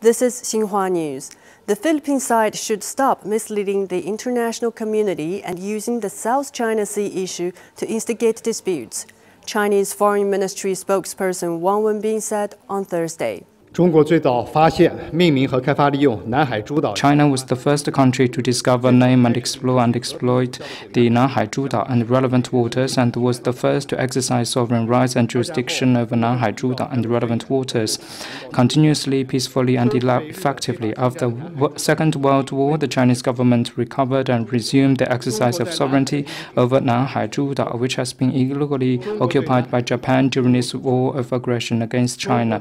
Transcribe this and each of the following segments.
This is Xinhua News. The Philippine side should stop misleading the international community and using the South China Sea issue to instigate disputes. Chinese Foreign Ministry spokesperson Wang Wenbin said on Thursday. China was the first country to discover, name, and explore and exploit the Nanhai Zhudao and relevant waters, and was the first to exercise sovereign rights and jurisdiction over Nanhai Zhudao and relevant waters. Continuously, peacefully, and effectively, after the Second World War, the Chinese government recovered and resumed the exercise of sovereignty over Nanhai Zhudao, which has been illegally occupied by Japan during its war of aggression against China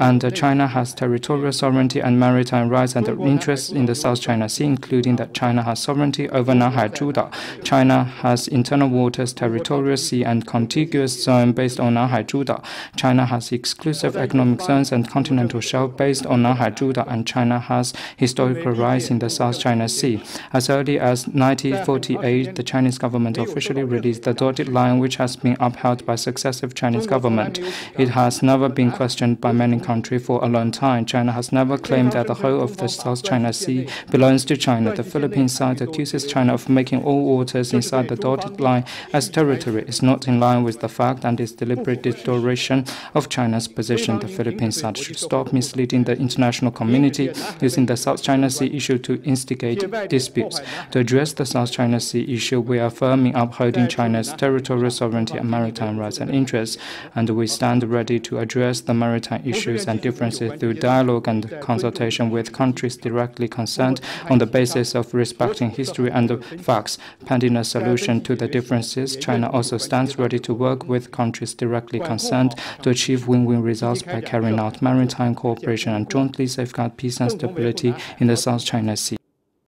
and China has territorial sovereignty and maritime rights and interests in the South China Sea, including that China has sovereignty over Nanhai Zhudao. China has internal waters, territorial sea, and contiguous zone based on Nanhai Zhudao. China has exclusive economic zones and continental shelf based on Nanhai Zhudao, and China has historical rights in the South China Sea. As early as 1948, the Chinese government officially released the dotted line, which has been upheld by successive Chinese government. It has never been questioned by many country for a long time. China has never claimed that the whole of the South China Sea belongs to China. The Philippine side accuses China of making all waters inside the dotted line as territory. is not in line with the fact and is deliberate distortion of China's position. The Philippine side should stop misleading the international community using the South China Sea issue to instigate disputes. To address the South China Sea issue, we are firm in upholding China's territorial sovereignty and maritime rights and interests, and we stand ready to address the maritime issue issues and differences through dialogue and consultation with countries directly concerned on the basis of respecting history and the facts. Pending a solution to the differences, China also stands ready to work with countries directly concerned to achieve win-win results by carrying out maritime cooperation and jointly safeguard peace and stability in the South China Sea.